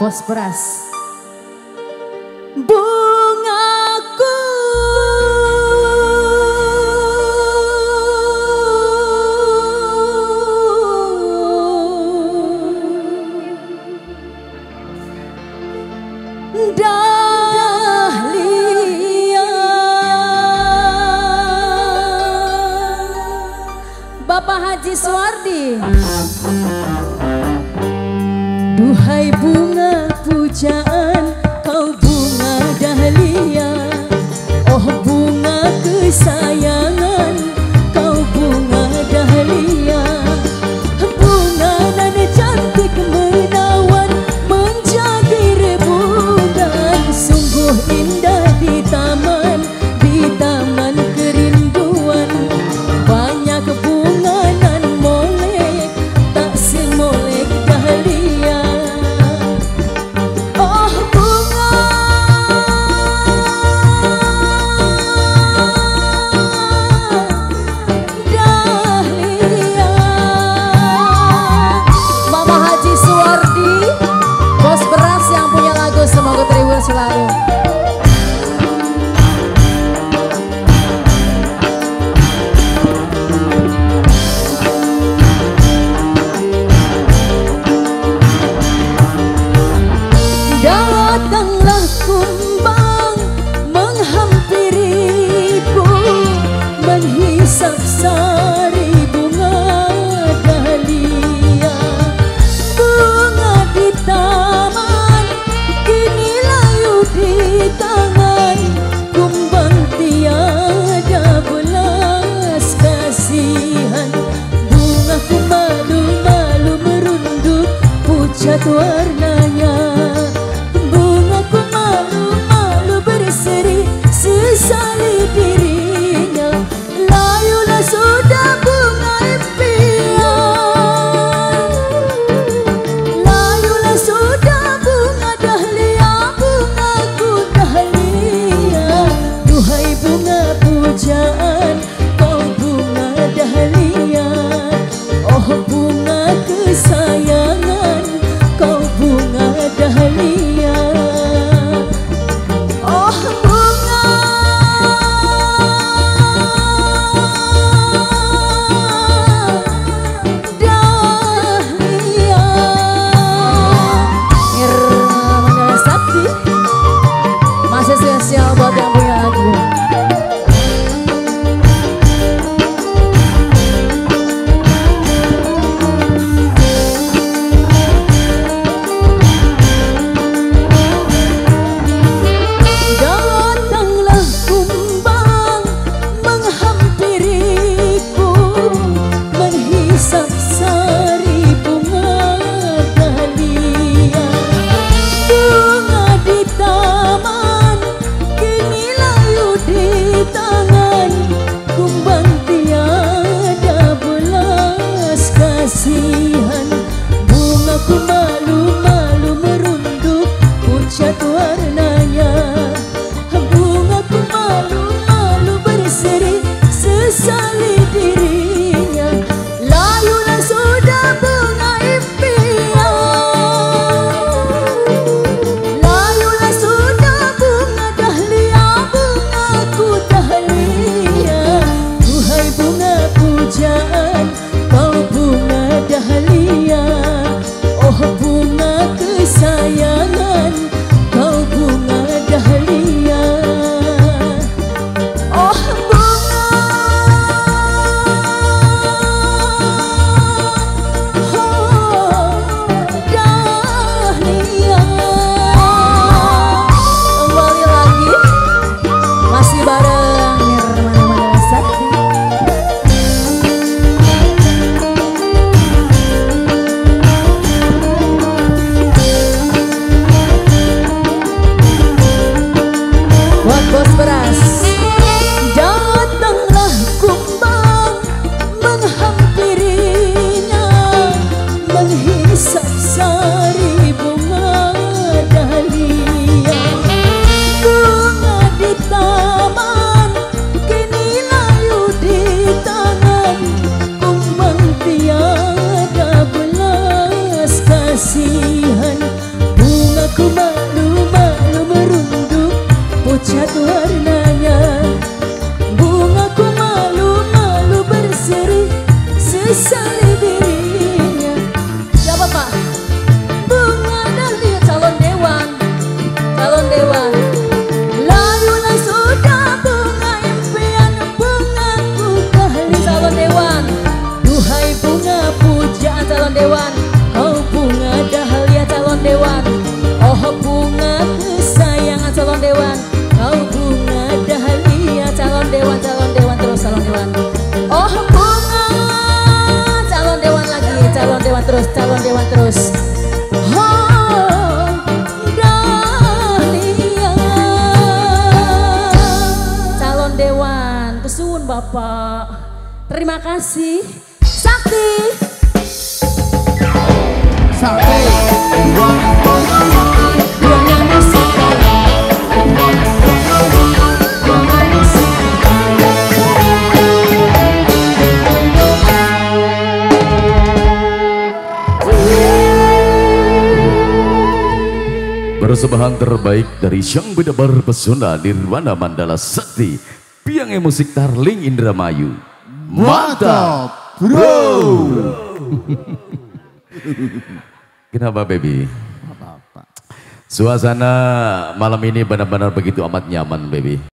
Bosporas. Bungaku. Dahlia. Bapak Haji Suwardi. Duhai bunga sayang. saksan 家。So. Terima kasih. Sakti. Sakti. Persembahan terbaik dari Sang Bedabar Pesona Nirwana Mandala Sakti Piangnya musik Tarling Indramayu Mantap, bro. Kenapa baby? Apa-apa. Suasana malam ini benar-benar begitu amat nyaman baby